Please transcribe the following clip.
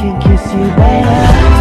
can kiss you better